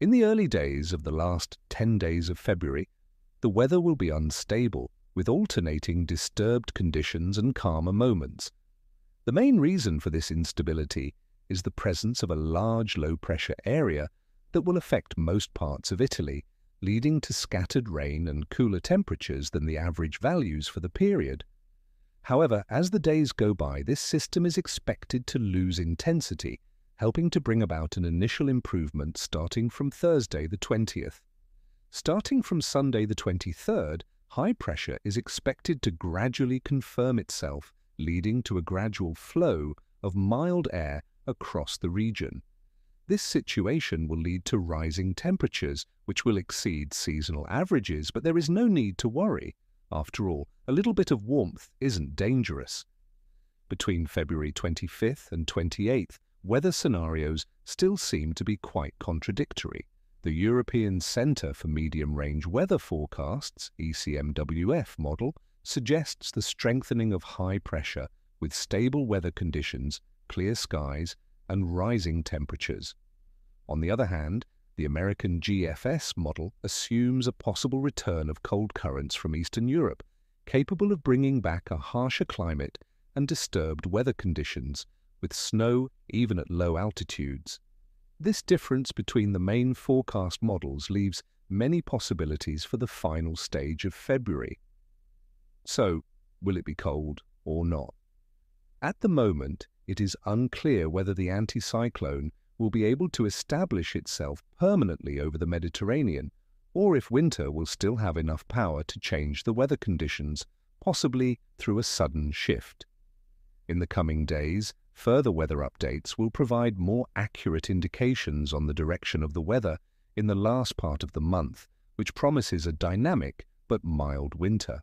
In the early days of the last 10 days of February, the weather will be unstable, with alternating disturbed conditions and calmer moments. The main reason for this instability is the presence of a large low-pressure area that will affect most parts of Italy, leading to scattered rain and cooler temperatures than the average values for the period. However, as the days go by, this system is expected to lose intensity, helping to bring about an initial improvement starting from Thursday the 20th. Starting from Sunday the 23rd, high pressure is expected to gradually confirm itself, leading to a gradual flow of mild air across the region. This situation will lead to rising temperatures, which will exceed seasonal averages, but there is no need to worry. After all, a little bit of warmth isn't dangerous. Between February 25th and 28th, weather scenarios still seem to be quite contradictory. The European Centre for Medium-Range Weather Forecasts, ECMWF model, suggests the strengthening of high pressure with stable weather conditions, clear skies, and rising temperatures. On the other hand, the American GFS model assumes a possible return of cold currents from Eastern Europe, capable of bringing back a harsher climate and disturbed weather conditions, with snow even at low altitudes. This difference between the main forecast models leaves many possibilities for the final stage of February. So, will it be cold or not? At the moment, it is unclear whether the anticyclone will be able to establish itself permanently over the Mediterranean, or if winter will still have enough power to change the weather conditions, possibly through a sudden shift. In the coming days, Further weather updates will provide more accurate indications on the direction of the weather in the last part of the month, which promises a dynamic but mild winter.